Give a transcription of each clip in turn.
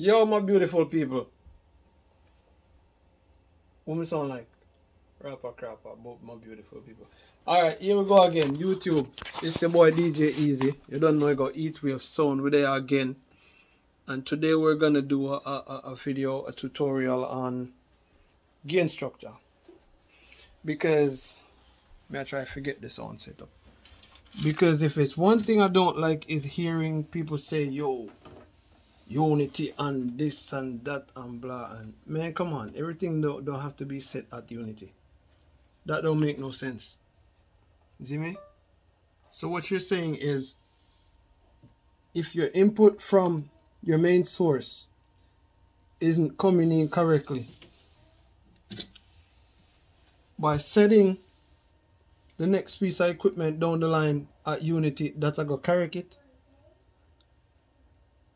Yo, my beautiful people. What me sound like? Rapper crapper, but my beautiful people. Alright, here we go again. YouTube. It's your boy DJ Easy. You don't know you got Heatwave Sound. We're there again. And today we're gonna do a, a, a video, a tutorial on gain structure. Because may I try to forget the sound setup. Because if it's one thing I don't like is hearing people say, yo, unity and this and that and blah and man come on. Everything don't, don't have to be set at unity. That don't make no sense. You see me? So what you're saying is if your input from your main source isn't coming in correctly by setting the next piece of equipment down the line at unity that I go correct it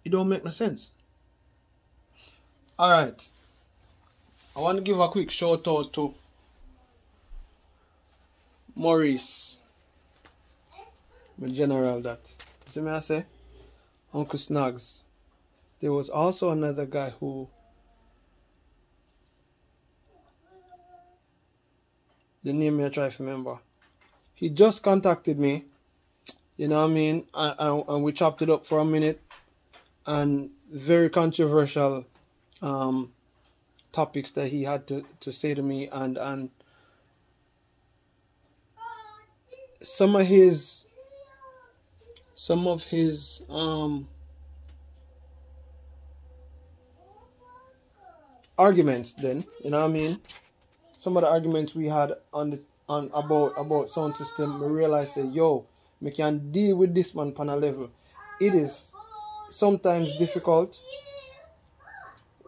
it don't make no sense. Alright. I want to give a quick shout out to Maurice. My general that. See me I say? Uncle Snugs. There was also another guy who the name I try to remember. He just contacted me. You know what I mean? And, and we chopped it up for a minute and very controversial um, topics that he had to, to say to me and and some of his some of his um, arguments then you know what I mean? Some of the arguments we had on the on about about sound system we realized that yo we can deal with this one on a level. It is sometimes difficult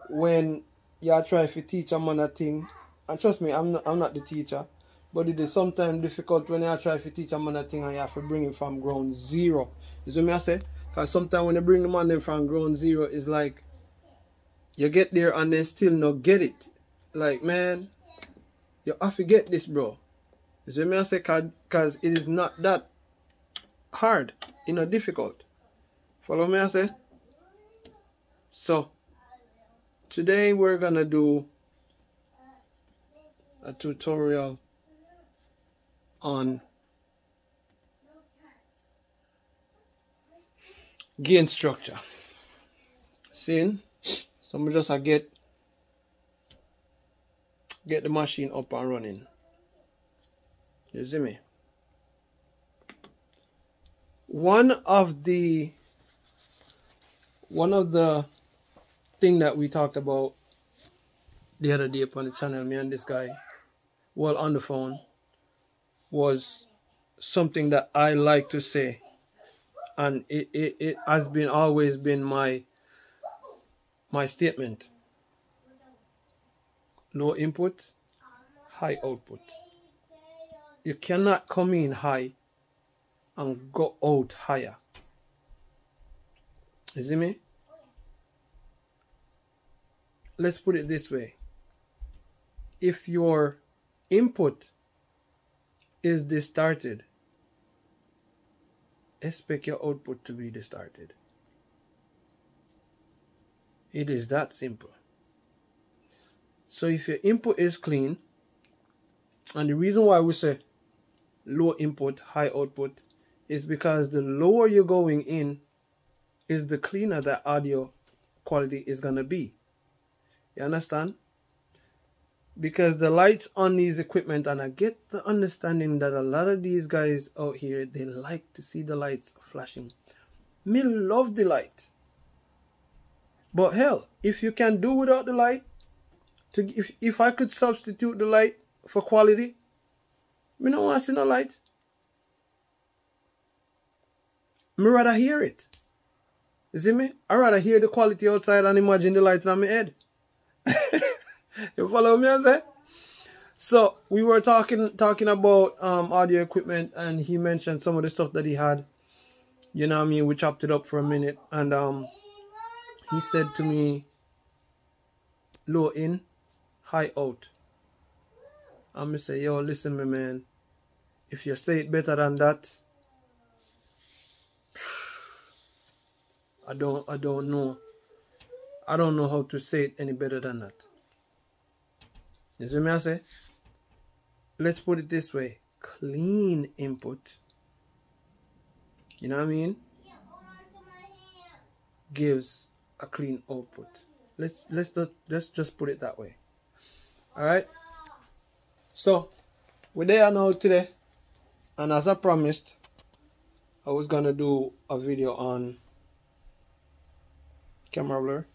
when you trying to teach a man a thing. And trust me, I'm not, I'm not the teacher. But it is sometimes difficult when you try to teach a man a thing and you have to bring it from ground zero. You see me I say? Because sometimes when you bring the man them from ground zero, it's like you get there and they still not get it. Like, man, you have to get this, bro. You see me I say? Because it is not that hard, you know, difficult. Follow me, I say? So, today we're gonna do a tutorial on gain structure. Seeing? So I'm just I get get the machine up and running. You see me? One of the one of the thing that we talked about the other day upon the channel, me and this guy, while on the phone, was something that I like to say, and it, it, it has been always been my my statement. Low input, high output. You cannot come in high and go out higher. You see me? Let's put it this way. If your input is distorted, expect your output to be distorted. It is that simple. So if your input is clean, and the reason why we say low input, high output is because the lower you're going in, is the cleaner that audio quality is going to be. You understand? Because the lights on these equipment, and I get the understanding that a lot of these guys out here, they like to see the lights flashing. Me love the light. But hell, if you can do without the light, to if, if I could substitute the light for quality, me don't want to see no light. Me rather hear it. You see me? I rather hear the quality outside and imagine the light on my head. you follow me, I say? So we were talking talking about um, audio equipment, and he mentioned some of the stuff that he had. You know what I mean? We chopped it up for a minute, and um, he said to me, "Low in, high out." I'm gonna say, "Yo, listen, me man. If you say it better than that." I don't I don't know. I don't know how to say it any better than that. You see me I say? Let's put it this way. Clean input. You know what I mean? Gives a clean output. Let's let's let's just put it that way. Alright? So we're there now today. And as I promised, I was gonna do a video on camera blur.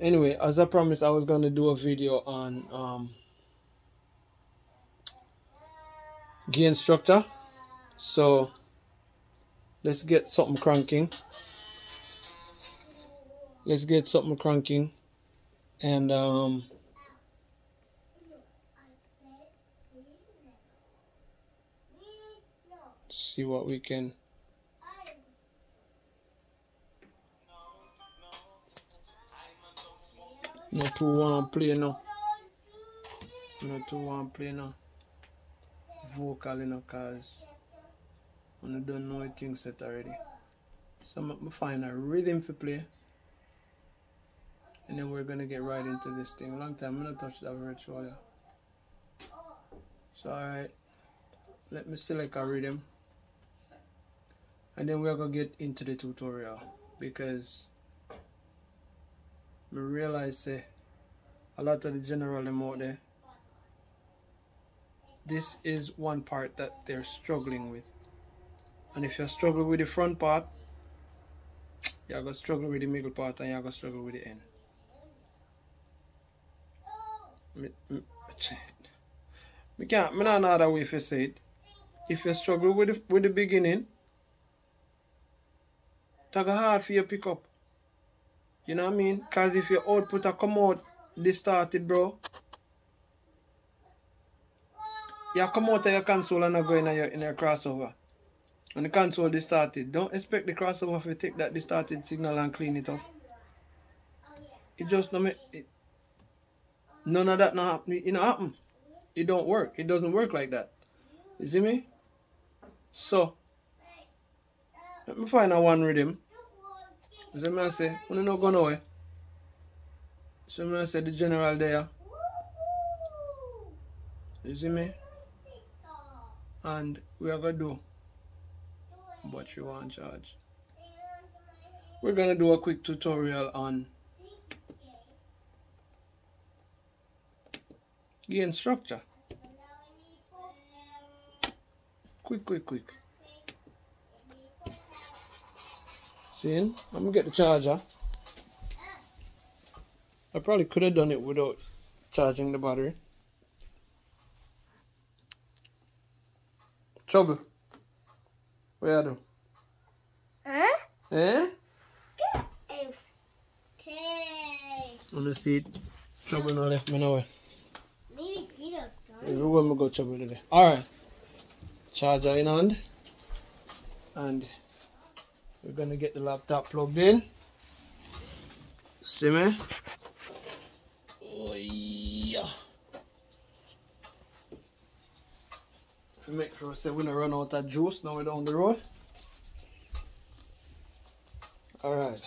Anyway as i promised i was going to do a video on um, gain structure so let's get something cranking. Let's get something cranking. And um, see what we can Not too want play now. Not too want play now. Vocal know cause I don't know things set already. So I'm find a rhythm for play. And then we're gonna get right into this thing. Long time I'm gonna touch that virtual yeah. So alright. Let me select a rhythm. And then we're gonna get into the tutorial because I realize say a lot of the general them out there this is one part that they're struggling with. And if you struggle with the front part you're gonna struggle with the middle part and you're gonna struggle with the end. Me, me, me can't me not know other way if you say it. If you struggle with the, with the beginning it's hard for you pick up you know what I mean? Because if your output a come out distorted, bro, you come out of your console and not go in your, in your crossover. And the console distorted. Don't expect the crossover to take that distorted signal and clean it off. It just not make it. None of that not happen. It not happen. It don't work. It doesn't work like that. You see me? So let me find a one rhythm. So me I say, when not go nowhere. So me I say the general there. You see me? And we are gonna do what you want charge. We're gonna do a quick tutorial on gain structure. Quick, quick, quick. See, I'm gonna get the charger. I probably could have done it without charging the battery. Trouble. What you do? Huh? Eh? On the seat. Trouble no left me nowhere. Maybe you Everywhere we go trouble today. Alright. Charger in hand. And we're gonna get the laptop plugged in. See me? Oh yeah. We Make sure we don't run out of juice now we're down the road. Alright.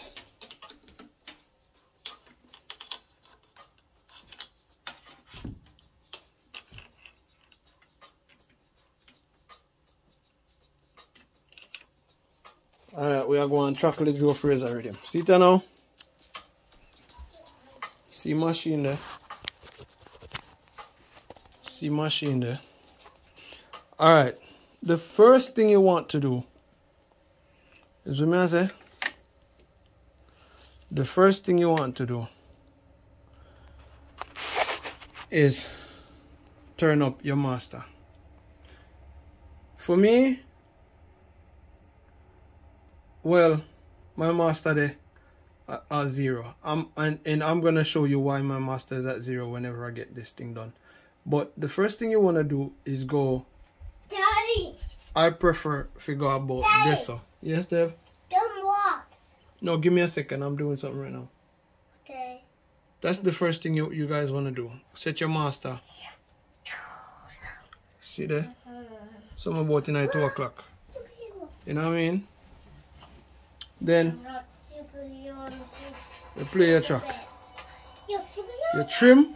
Alright, we are going chocolate Joe Fraser already. See it now? See machine there. See machine there. Alright. The first thing you want to do is what I say? The first thing you want to do is turn up your master. For me, well my master there at, at zero. I'm and, and I'm gonna show you why my master is at zero whenever I get this thing done. But the first thing you want to do is go Daddy, I prefer figure about Daddy. this so yes Dev? Don't walk. no give me a second. I'm doing something right now. Okay. that's the first thing you, you guys want to do. Set your master. See there? Uh-huh. Some about tonight two o'clock. You know what I mean then. You play your track. Your trim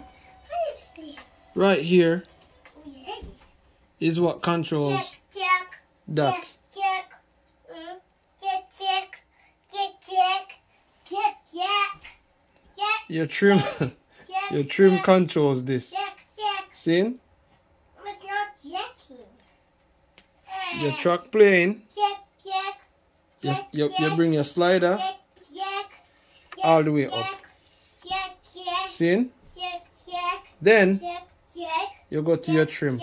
right here is what controls that. Your trim your trim controls this. See? It's not checking. Your track playing. You, you, bring your slider all the way up. See? Then you go to your trim.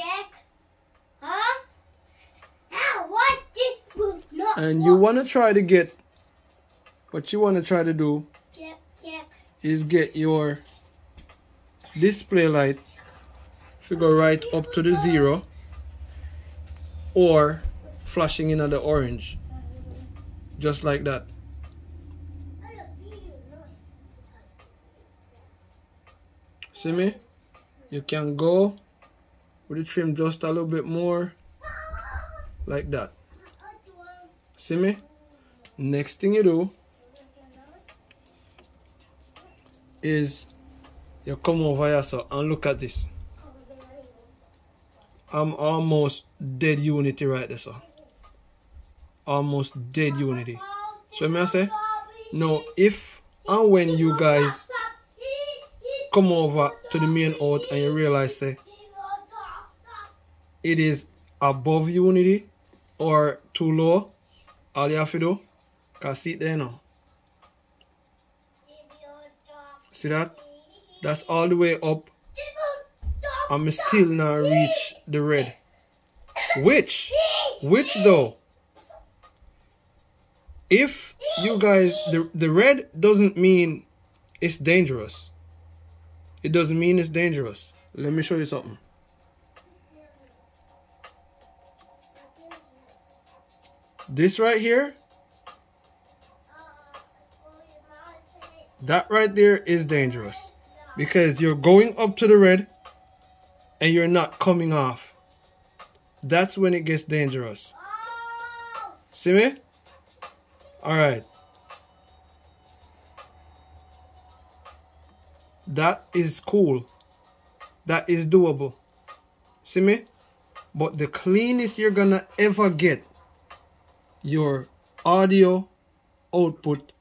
And you want to try to get what you want to try to do is get your display light to go right up to the zero or flashing in at the orange just like that. See me? You can go with the trim just a little bit more like that. See me? Next thing you do is you come over here so and look at this. I'm almost dead unity right there, so. Almost dead unity. So me I say, now if and when you guys come over to the main out and you realize say it is above unity or too low, all you have to do, cause see it there now. See that? That's all the way up. I'm still not reach the red. Which, which though, if you guys, the, the red doesn't mean it's dangerous. It doesn't mean it's dangerous. Let me show you something. This right here, that right there is dangerous. Because you're going up to the red and you're not coming off. That's when it gets dangerous. See me? Alright. That is cool. That is doable. See me? But the cleanest you're gonna ever get your audio output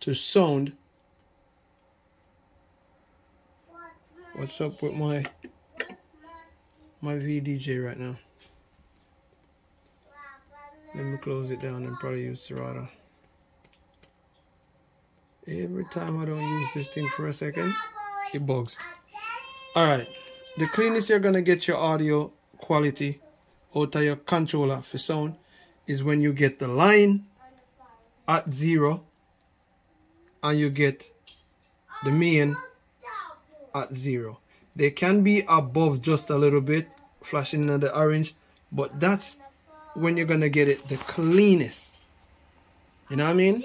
to sound What's up with my my VDJ right now? Let me close it down and probably use Serato. Every time I don't use this thing for a second, it bugs. Alright, the cleanest you're gonna get your audio quality out of your controller for sound is when you get the line at zero and you get the main at zero. They can be above just a little bit, flashing in the orange, but that's when you're gonna get it the cleanest. You know what I mean?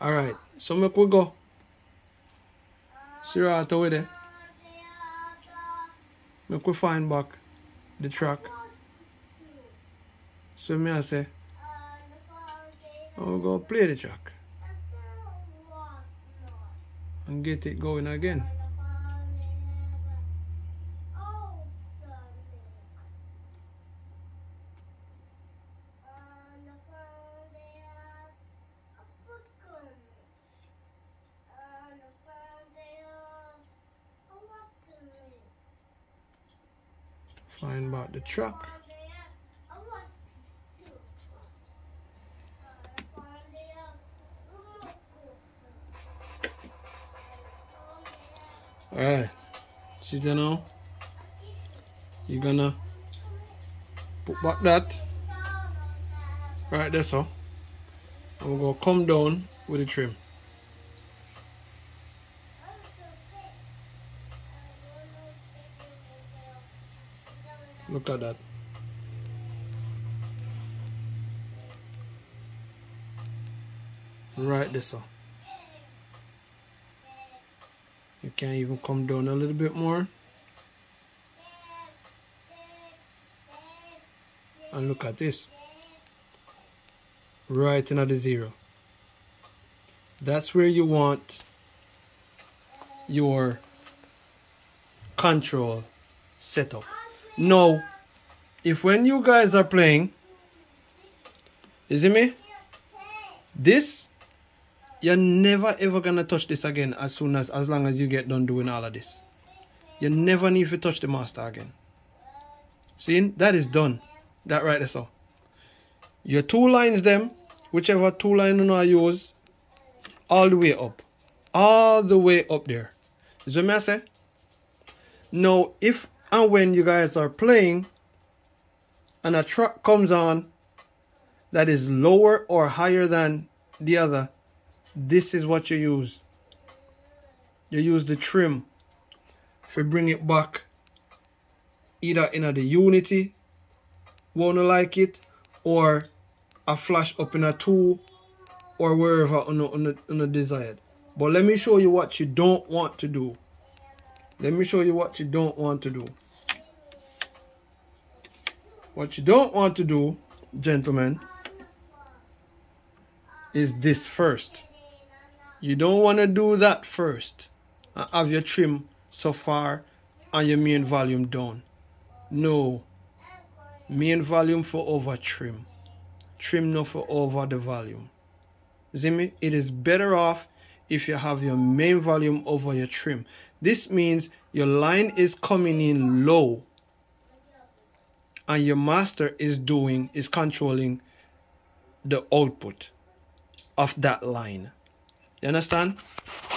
Alright, so make we go. See Serato with it. Make we find back the track. So me I say, I'm go play the track and get it going again. Find back the track. Alright. See there now? You're gonna put back that right there so. We're gonna come down with the trim. Look at that. Right there so. You can even come down a little bit more. And look at this. right into the zero. That's where you want your control setup. Now, if when you guys are playing, you see me? This, you're never ever gonna touch this again as soon as, as long as you get done doing all of this. You never need to touch the master again. See, that is done. That right there, so. Your two lines them, whichever two line you know use, all the way up. All the way up there. Is what I say? Now, if and when you guys are playing and a track comes on that is lower or higher than the other, this is what you use. You use the trim to bring it back either in the unity, wanna like it, or a flash up in a two or wherever on the, on, the, on the desired. But let me show you what you don't want to do. Let me show you what you don't want to do. What you don't want to do, gentlemen, is this first. You don't want to do that first and have your trim so far and your main volume down. No. Main volume for over trim. Trim not for over the volume. See me? It is better off if you have your main volume over your trim. This means your line is coming in low and your master is doing, is controlling the output of that line. You understand?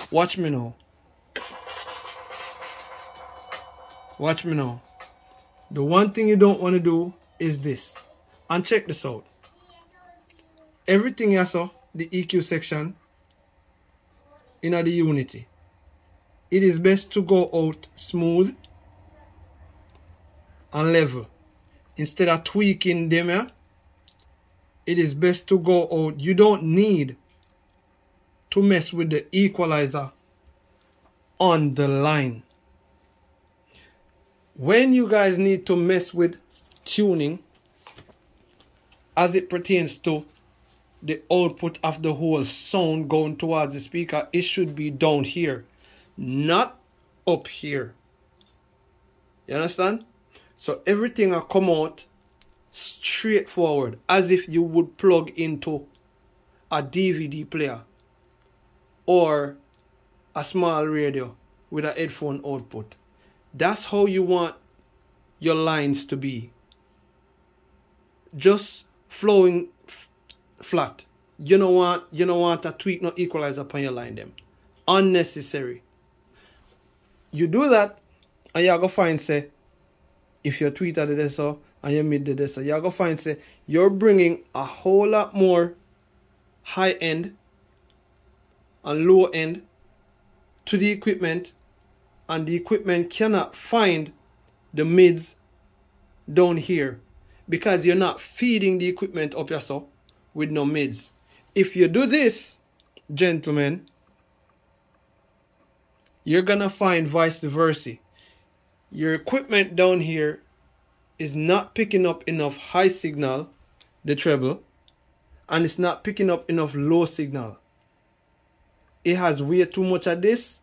Watch me now. Watch me now. The one thing you don't want to do is this. And check this out. Everything you saw, the EQ section, in the unity. It is best to go out smooth and level. Instead of tweaking them here, it is best to go out. You don't need to mess with the equalizer on the line when you guys need to mess with tuning as it pertains to the output of the whole sound going towards the speaker, it should be down here, not up here. You understand? So everything will come out straightforward as if you would plug into a DVD player or a small radio with a headphone output. That's how you want your lines to be. Just flowing flat. You don't want you don't want a tweak no equalizer upon your line them. Unnecessary. You do that and you're gonna find say if your tweet at the so and your mid the so you're gonna find say you're bringing a whole lot more high end and low end to the equipment and the equipment cannot find the mids down here because you're not feeding the equipment up yourself with no mids. If you do this, gentlemen, you're gonna find vice versa. Your equipment down here is not picking up enough high signal, the treble, and it's not picking up enough low signal. It has way too much of this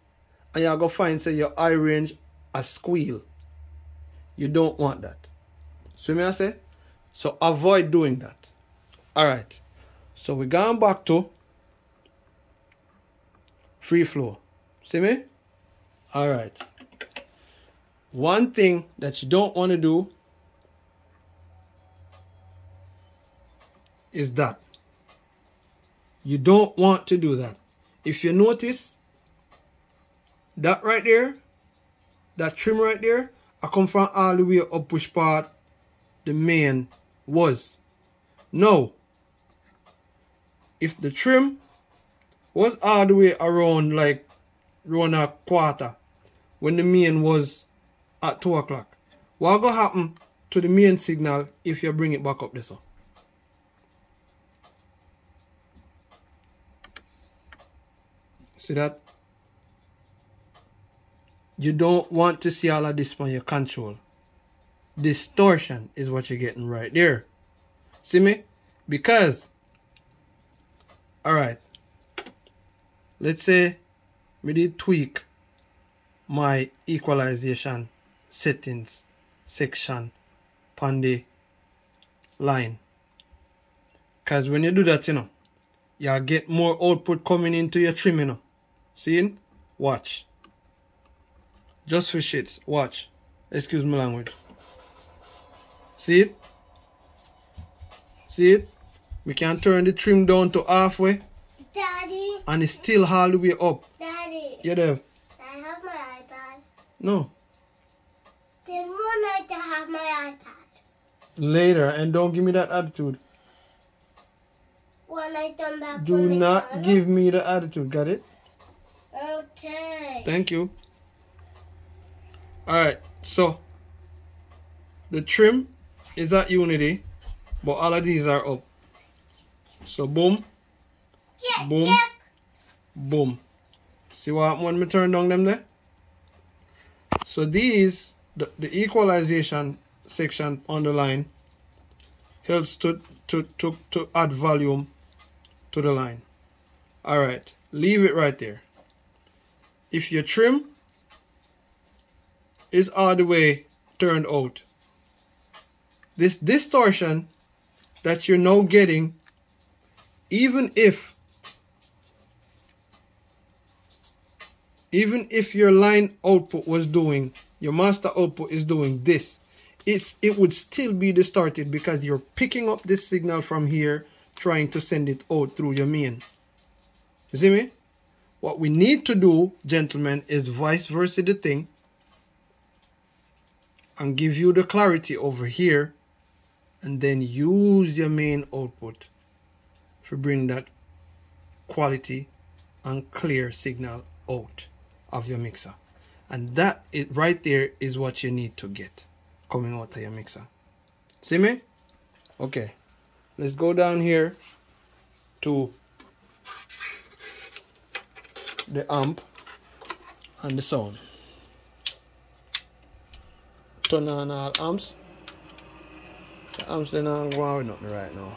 and you're to find say your high range a squeal. You don't want that. So me I say? So avoid doing that. Alright. So we're going back to free flow. See me? Alright. One thing that you don't want to do is that. You don't want to do that. If you notice, that right there, that trim right there, I come from all the way up push part the main was. Now, if the trim was all the way around like around a quarter when the main was at 2 o'clock, what gonna happen to the main signal if you bring it back up this? one, See that? You don't want to see all of this on your control. Distortion is what you're getting right there. See me? Because Alright. Let's say we did tweak my equalization settings section on the line. Because when you do that, you know, you'll get more output coming into your trim, you know. Seeing? Watch. Just for shits. Watch. Excuse my language. See it? See it? We can turn the trim down to halfway. Daddy. And it's still all the way up. Daddy. You there? I have my iPad. No. Then one night to have my iPad. Later. And don't give me that attitude. One night I'm back Do not give me the attitude. Got it? Okay. Thank you. Alright. So. The trim is at Unity. But all of these are up. So boom. Check, Boom. check. boom see what happened when we turn down them there so these the, the equalization section on the line helps to to to to add volume to the line. All right leave it right there. If your trim is all the way turned out this distortion that you're now getting even if even if your line output was doing your master output is doing this it's it would still be distorted because you're picking up this signal from here trying to send it out through your main. You see me? What we need to do gentlemen is vice versa the thing and give you the clarity over here and then use your main output to bring that quality and clear signal out of your mixer. And that it right there is what you need to get. Coming out of your mixer. See me? Okay. Let's go down here to the amp and the sound. Turn on all amps. The amps they're not going with nothing right now.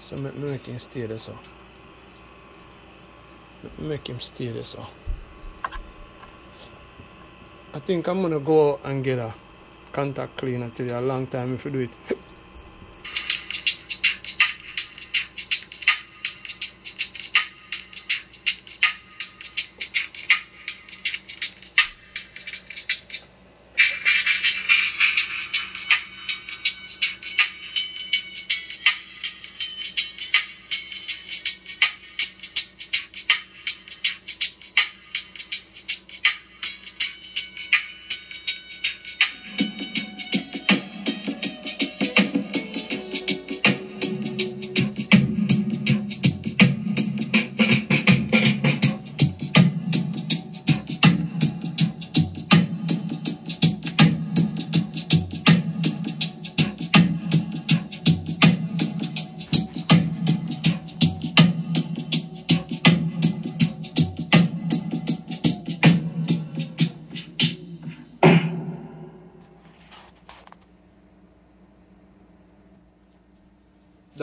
So make make him stay there so. Make him stay there so I think I'm gonna go and get a contact cleaner till a long time if you do it.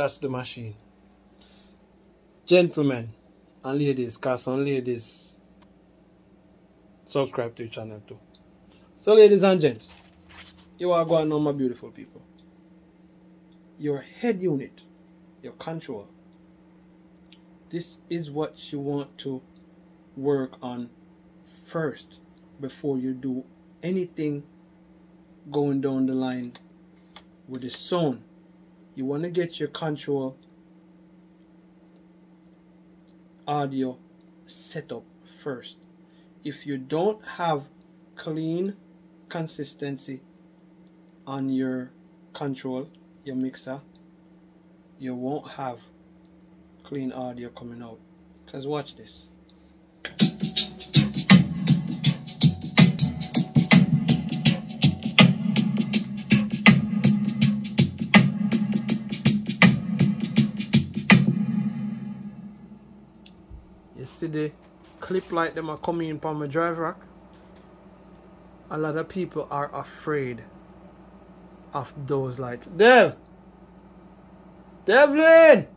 That's the machine. Gentlemen and ladies, cause some ladies subscribe to the channel too. So ladies and gents, you are going on my beautiful people. Your head unit, your control. This is what you want to work on first before you do anything going down the line with the sound you want to get your control audio set up first. If you don't have clean consistency on your control your mixer you won't have clean audio coming out. Because watch this see the clip light them are coming in from my drive rack a lot of people are afraid of those lights Dev Devlin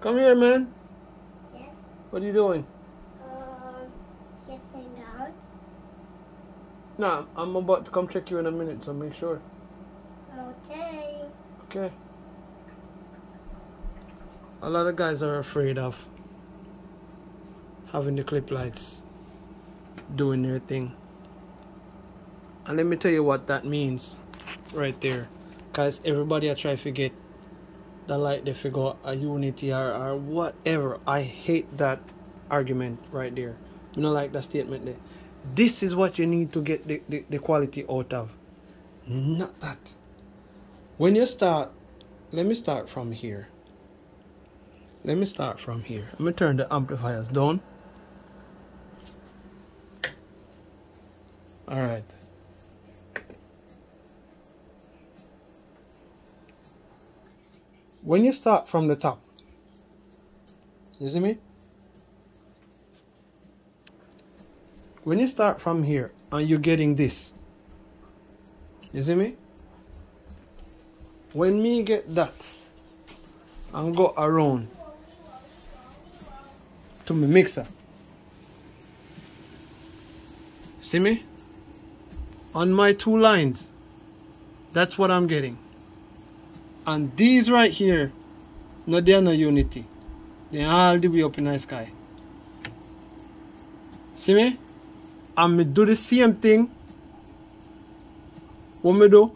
come here man yes. what are you doing uh, No, I'm about to come check you in a minute, so make sure. Okay. Okay. A lot of guys are afraid of having the clip lights doing their thing. And let me tell you what that means right there. Cause everybody I try to get the light they figure a unity or, or whatever. I hate that argument right there. You know like that statement there. This is what you need to get the, the, the quality out of. Not that. When you start let me start from here. Let me start from here. Let me turn the amplifiers down. All right. When you start from the top, you see me? When you start from here and you're getting this, you see me? When me get that and go around to my mixer, see me? On my two lines, that's what I'm getting. And these right here, no, they're no unity. They're all the way up in the sky. See me? And me do the same thing. What me do?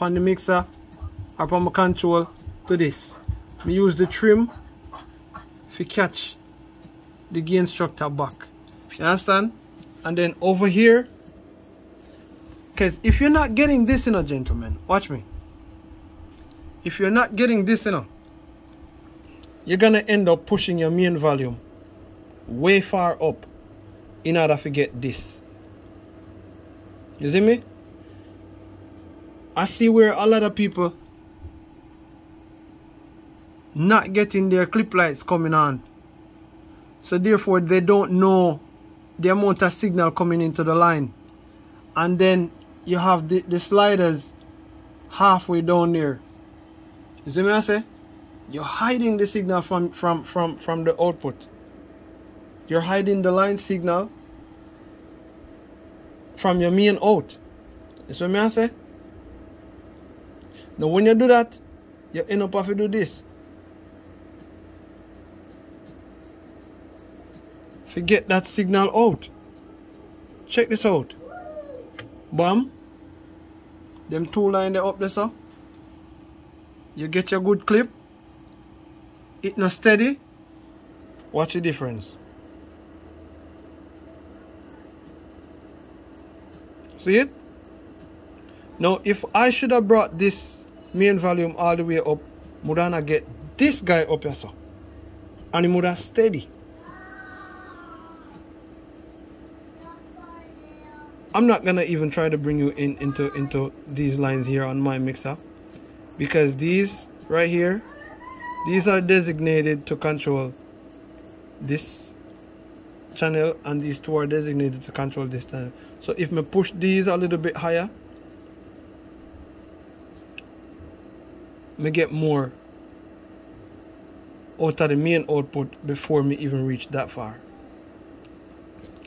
On the mixer or on my control to this. Me use the trim to catch the gain structure back. You understand? And then over here, because if you're not getting this in a gentleman, watch me if you're not getting this you know you're gonna end up pushing your main volume way far up in order to get this you see me I see where a lot of people not getting their clip lights coming on so therefore they don't know the amount of signal coming into the line and then you have the, the sliders halfway down there you see me I say? You're hiding the signal from, from, from, from the output. You're hiding the line signal from your main out. You see me I say? Now when you do that, you end up having to do this. Forget that signal out. Check this out. Bam. Them two line there up there so you get your good clip. It not steady. Watch the difference. See it? Now if I should have brought this main volume all the way up Mudana get this guy up here so and it would have steady I'm not gonna even try to bring you in into into these lines here on my mixer because these right here these are designated to control this channel and these two are designated to control this channel. So if me push these a little bit higher me get more out of the main output before me even reach that far.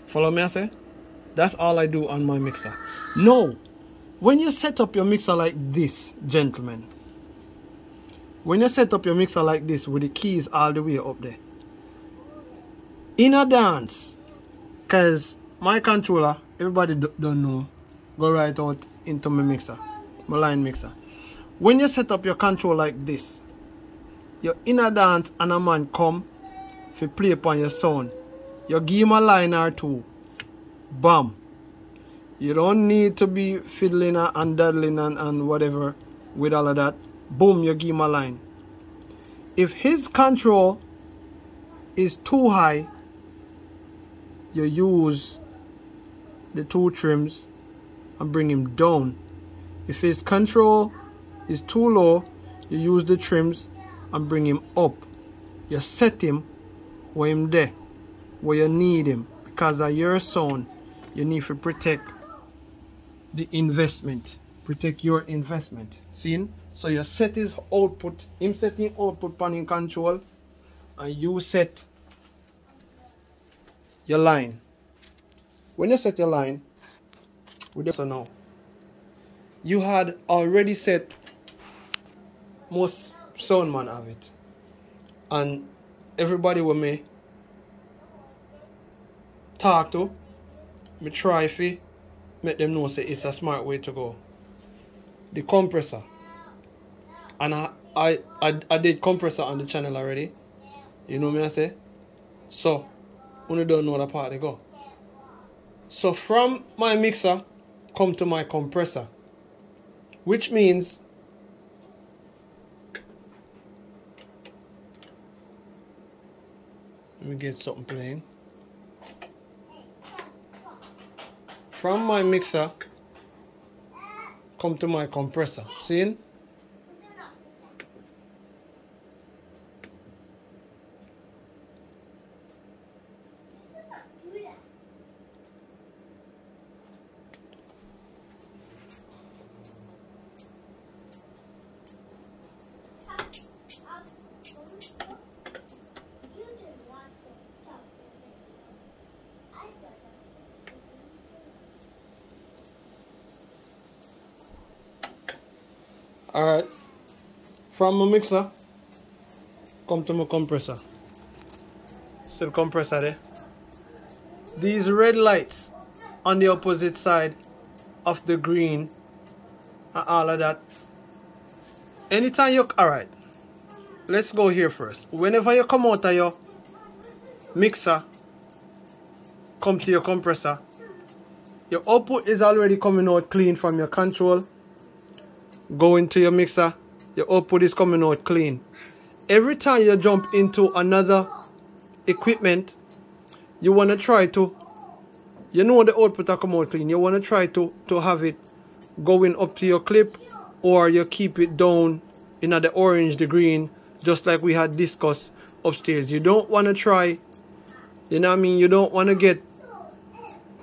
Follow me I say that's all I do on my mixer. No. When you set up your mixer like this gentlemen when you set up your mixer like this with the keys all the way up there in a dance because my controller everybody don't know go right out into my mixer my line mixer. When you set up your control like this you're in a dance and a man come if you play upon your sound. You give a line or two bam you don't need to be fiddling and daddling and, and whatever with all of that boom, you give him a line. If his control is too high, you use the two trims and bring him down. If his control is too low, you use the trims and bring him up. You set him where him there, where you need him. Because of your son, you need to protect the investment. Protect your investment. See? So you set his output, him setting output pan control and you set your line. When you set your line, with this now, you had already set most sound man have it. And everybody with me talk to, me try if make them know say it's a smart way to go. The compressor. And I I I, I did compressor on the channel already. You know me I say? So only don't know the part they go. So from my mixer come to my compressor. Which means let me get something playing. From my mixer come to my compressor. See? From my mixer, come to my compressor. See the compressor there? These red lights on the opposite side of the green and all of that. Anytime you, alright, let's go here first. Whenever you come out of your mixer, come to your compressor, your output is already coming out clean from your control go into your mixer your output is coming out clean. Every time you jump into another equipment you want to try to you know the output are come out clean. You want to try to to have it going up to your clip or you keep it down in the orange the green just like we had discussed upstairs. You don't want to try you know what I mean? You don't want to get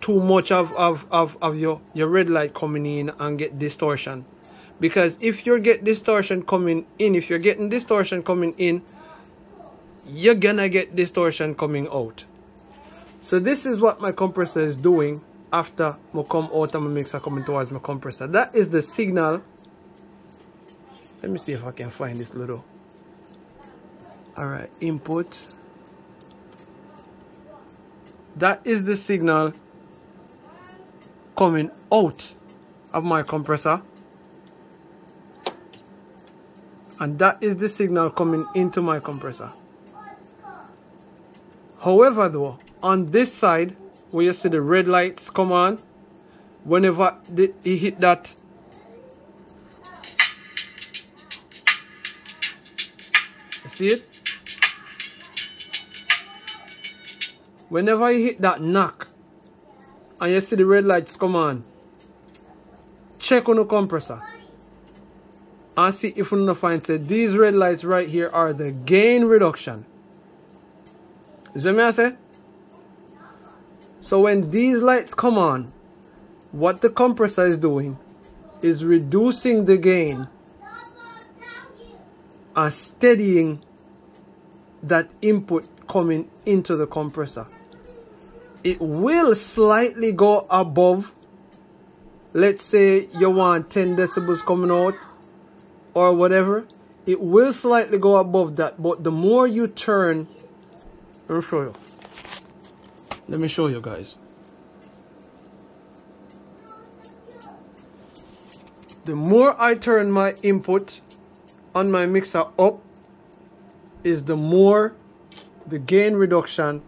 too much of, of, of, of your, your red light coming in and get distortion because if you get distortion coming in if you're getting distortion coming in you're gonna get distortion coming out. So this is what my compressor is doing after I come out and my mixer coming towards my compressor. That is the signal. Let me see if I can find this little alright input. That is the signal coming out of my compressor and that is the signal coming into my compressor. However though on this side where you see the red lights come on whenever he hit that see it? Whenever you hit that knock and you see the red lights come on check on the compressor and see if we can find say these red lights right here are the gain reduction. You see what I say? So when these lights come on, what the compressor is doing is reducing the gain and steadying that input coming into the compressor. It will slightly go above, let's say you want 10 decibels coming out or whatever, it will slightly go above that. But the more you turn, let me show you. Let me show you guys. The more I turn my input on my mixer up, is the more the gain reduction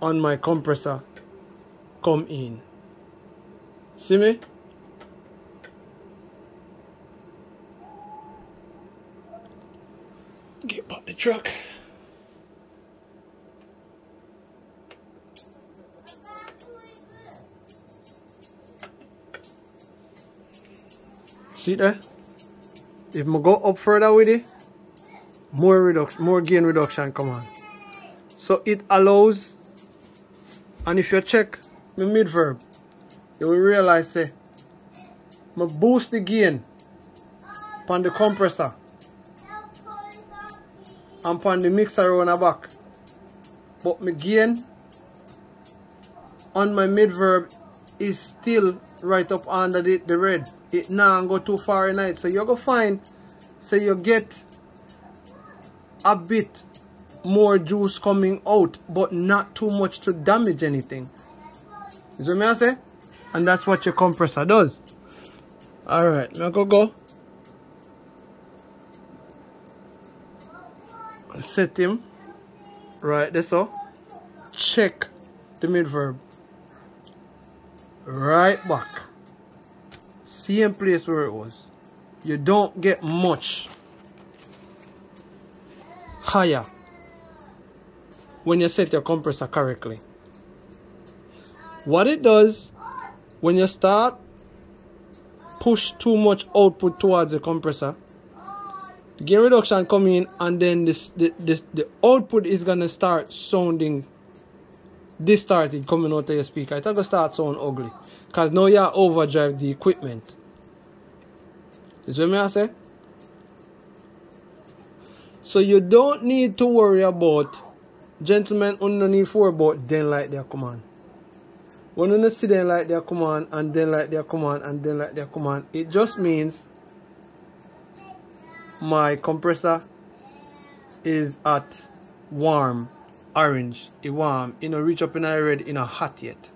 on my compressor come in. See me? Get back the truck. See that? If I go up further with it, more reduction, more gain reduction come on. So it allows, and if you check the mid-verb, you will realize say, I boost the gain on the compressor and on the mixer on the back. But my gain on my midverb is still right up under the, the red. It now go too far in it. So you're to find, so you get a bit more juice coming out, but not too much to damage anything. You see what I say? And that's what your compressor does. Alright, now go go. Set him. Right, this so. Check the midverb. Right back. Same place where it was. You don't get much higher when you set your compressor correctly. What it does when you start push too much output towards the compressor gain reduction come in and then this the, the output is gonna start sounding distorted coming out of your speaker. It's gonna start sound ugly because now you overdrive the equipment. Is what I say? So you don't need to worry about gentlemen underneath for about then like their command when you see them like their command and then like their command and then like their command, it just means my compressor is at warm orange. It warm. You know, reach up in a red in a hot yet.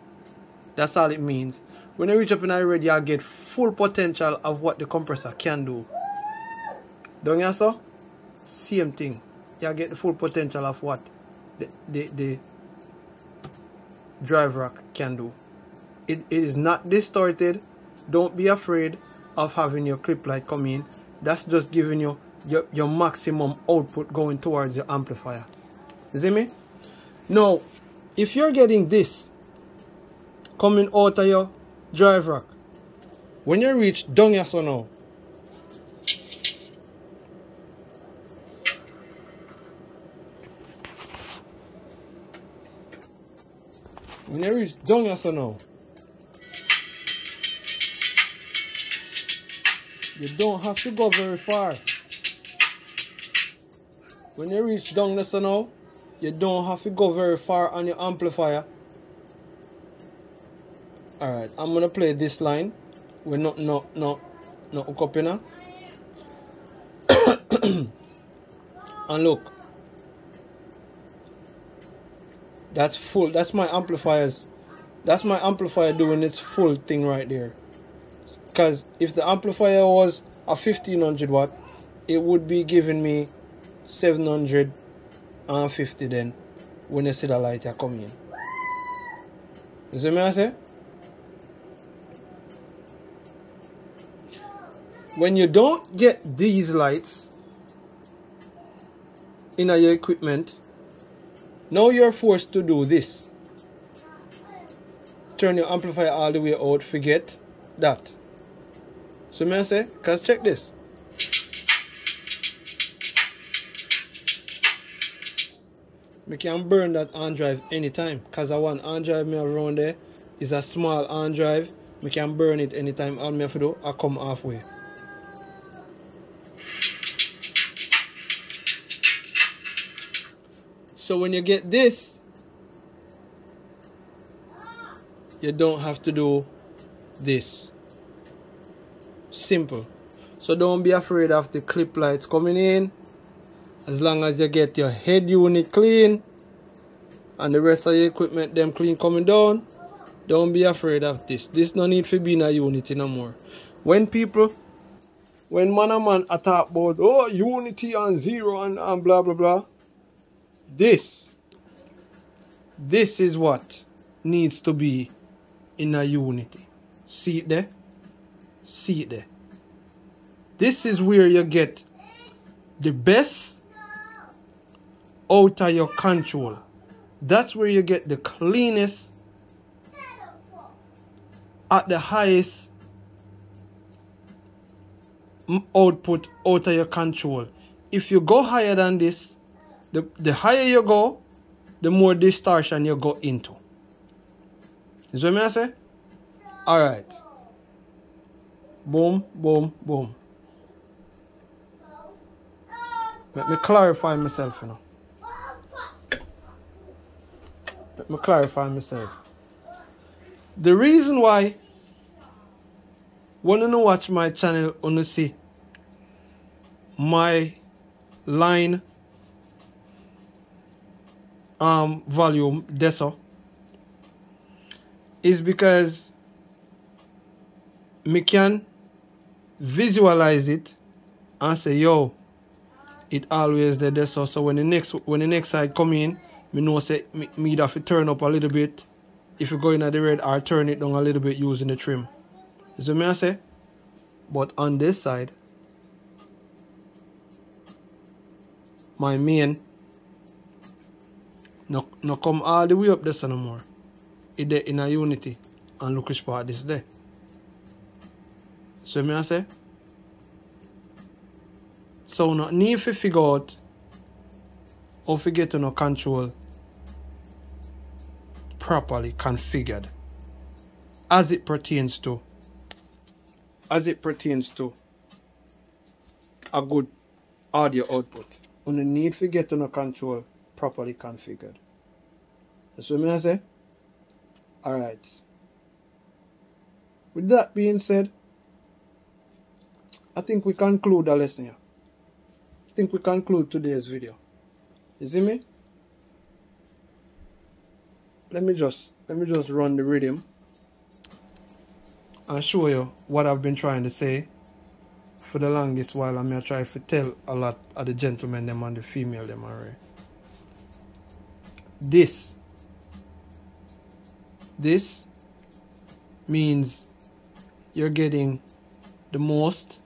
That's all it means. When you reach up in a red, you get full potential of what the compressor can do. Don't you so? Same thing. You get the full potential of what the, the, the drive rack can do. It, it is not distorted. Don't be afraid of having your clip light come in. That's just giving you your, your maximum output going towards your amplifier. You see me? Now, if you're getting this coming out of your drive rack, when you reach down here so now, when you reach down here so now, you don't have to go very far. When you reach down this now, you don't have to go very far on your amplifier. Alright, I'm gonna play this line. We're not not not not hook and look. That's full. That's my amplifiers. That's my amplifier doing its full thing right there. Because if the amplifier was a 1500 watt, it would be giving me 750 then when you see the light coming in. You see me I say? When you don't get these lights in your equipment, now you're forced to do this. Turn your amplifier all the way out, forget that. So may I say, cause check this. We can burn that on drive anytime. Cause I want on drive me around there. It's a small on drive. We can burn it anytime. All me have to do, I come halfway. So when you get this, you don't have to do this. Simple. So don't be afraid of the clip lights coming in. As long as you get your head unit clean and the rest of your equipment them clean coming down, don't be afraid of this. This no need to be in a unity no more. When people, when man and man attack about, oh, unity and zero and, and blah, blah, blah. This, this is what needs to be in a unity. See it there? See it there. This is where you get the best out of your control. That's where you get the cleanest at the highest output out of your control. If you go higher than this, the, the higher you go, the more distortion you go into. See what I say? Alright. Boom, boom, boom. Let me clarify myself, you know. Let me clarify myself. The reason why when you watch my channel, you see my line um volume deso is because me can visualize it and say yo it always there deso so when the next when the next side come in me know say me, me have to turn up a little bit. If you go in at the red or turn it down a little bit using the trim. You see me I say? But on this side my main no, no come all the way up there no more. It there in a unity and look which part is there. So me I say so no need to figure out how to get no control properly configured as it pertains to as it pertains to a good audio output. The need to get no control properly configured. That's what I say. Alright. With that being said, I think we conclude the lesson here. Think we conclude today's video. You see me? Let me just let me just run the rhythm and show you what I've been trying to say for the longest while I'm gonna try to tell a lot of the gentlemen them and the female them already this this means you're getting the most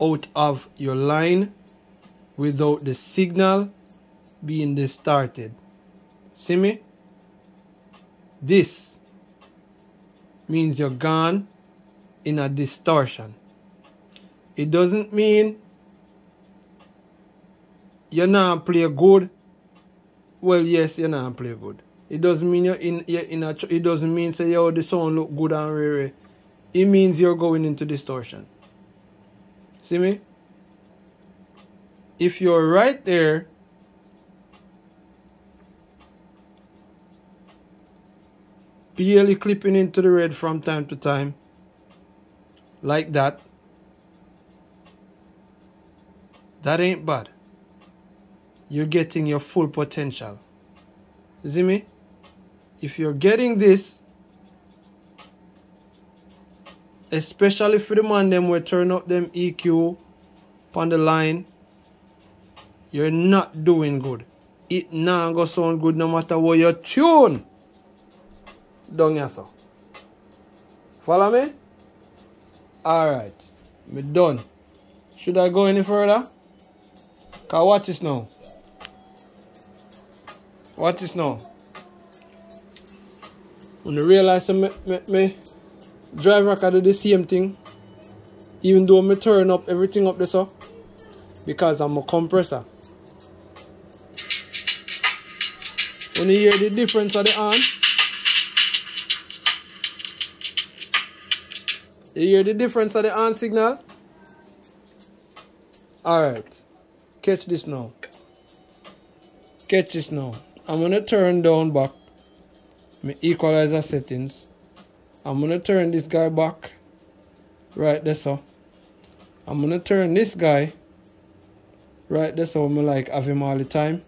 out of your line without the signal being distorted see me this means you're gone in a distortion it doesn't mean you're not play good well, yes, you know play good. It doesn't mean you're in you're in a it doesn't mean say yo the sound look good and rare. It means you're going into distortion. See me? If you're right there barely clipping into the red from time to time like that that ain't bad you're getting your full potential. See me? If you're getting this, especially for the man them will turn up them EQ on the line, you're not doing good. It not go sound good no matter what you tune. Down here, so. Follow me? Alright. Me done. Should I go any further? Cause watch this now. Watch this now? When I realize me, me, me drive rack I do the same thing. Even though me turn up everything up this up. Because I'm a compressor. When you hear the difference of the arm. You hear the difference of the on signal? Alright. Catch this now. Catch this now. I'm to turn down back my equalizer settings. I'm to turn this guy back right there so. I'm to turn this guy right there so I'm like have him all the time.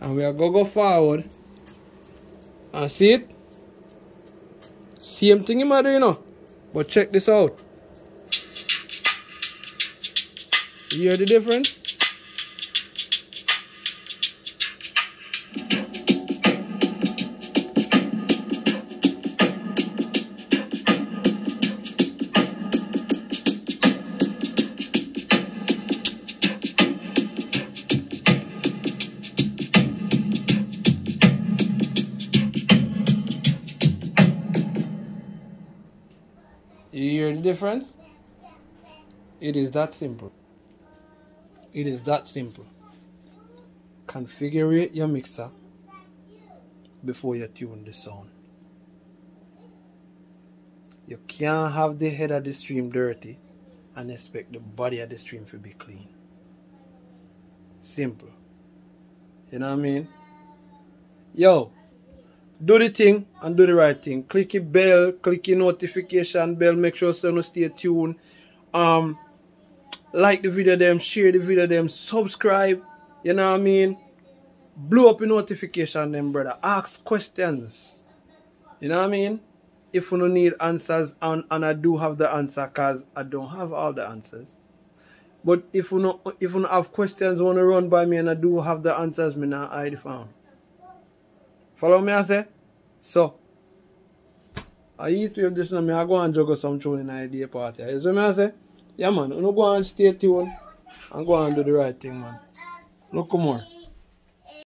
And we are to go forward and see it. Same thing might do, you know. But check this out. You hear the difference? Difference? It is that simple. It is that simple. Configure your mixer before you tune the sound. You can't have the head of the stream dirty and expect the body of the stream to be clean. Simple. You know what I mean? Yo, do the thing and do the right thing. Click the bell, click the notification bell, make sure so you stay tuned. Um like the video them, share the video them, subscribe, you know what I mean? Blow up the notification them, brother. Ask questions. You know what I mean? If you don't need answers and, and I do have the answer because I don't have all the answers. But if you not if you have questions want to run by me and I do have the answers, me hide the phone. Follow me I say? So I eat with this now, I go and juggle some tune in idea party. You see me I say? Yeah man, you know go and stay tuned and go and do the right thing man. Look more.